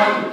Amen.